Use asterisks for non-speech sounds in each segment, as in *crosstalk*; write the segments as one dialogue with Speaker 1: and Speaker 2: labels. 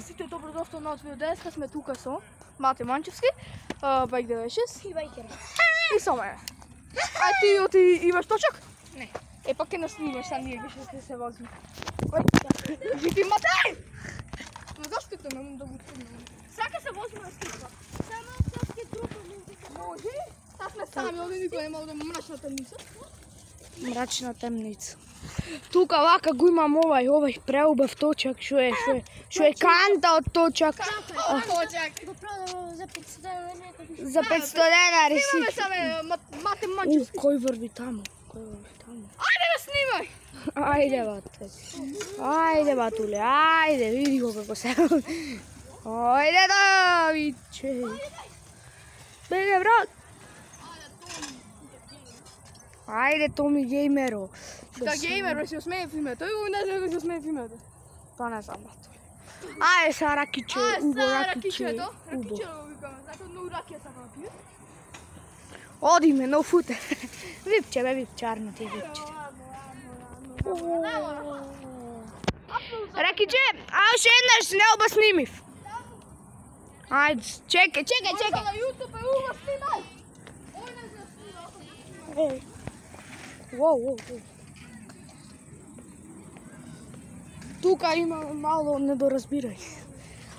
Speaker 1: Здрастите, добро дошло на отвио днеска сме тука со Мате Манчевски, Байк 96 и Байкер. И со мене. А ти оти имаш точок? Не. Е, пак ке не снимаш, а ние беше ще се возим. Кой? Вики Мате! Но защо ти не да го трудно? Всяка се возим на скипа. Само всяка група може. Аз сме сами, овде никой не мога да мрачна темница. Мрачна темница. Тука лака го имам ovaj, ovaj preobav točak, što je, što je, što je kanta od točak. Kanta od točak. Za 500 denari. Za 500 denari si. Snimame same, mate maču. Uh, koji vrbi tamo, koji vrbi tamo. Ajde ga snimaj! Ajde, vate. Ajde, vatule, ajde, vidi go kako se... Ajde, Daviče. Bege, vrat. Ajde, Tomi Gamero. Ajde, Tomi Gamero. Та геймер, се осмее в името. Той го не знае, се осмее в името. То не знам, бато. Ай, са ракиче, убо, ракиче, убо. Ракиче го викаме, защото много ракия са напия. Оди ме, но футер. Випче, бе, випче, арно ти випче. Ракиче, а още еднаш не обаснимив. Ajde, čekaj, čekaj, čekaj. Možda na YouTube je uva snimaj. Ovo ne znam snimaj. Wow, wow, wow. тук има мало недоразбиране.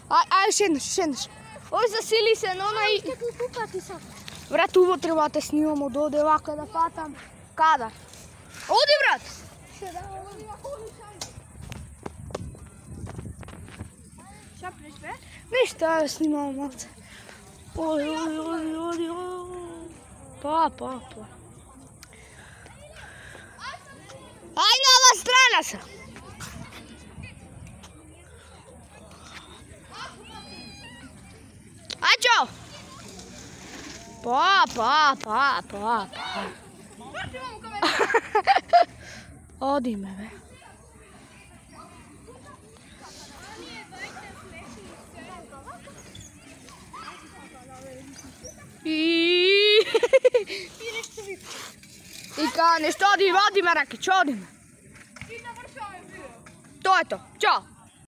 Speaker 1: А, а, ще еднъж, ще еднъж. Ой, засили се, но на... Ще Брат, уво треба те снимамо до девака да фатам. Када? Оди, брат! Ще да, оди, Šta prežve? Ništa, snimamo malce. Oj, oj, oj, oj, oj. Pa, pa, pa. Aj, nova strana sam. Coraggio! Pa, pa, pa, pa, pa. *laughs* oh, dimmi, beh. I cani, sto di, va di me, racchi, ciao di me. Ciao, ciao.